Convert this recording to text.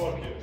working.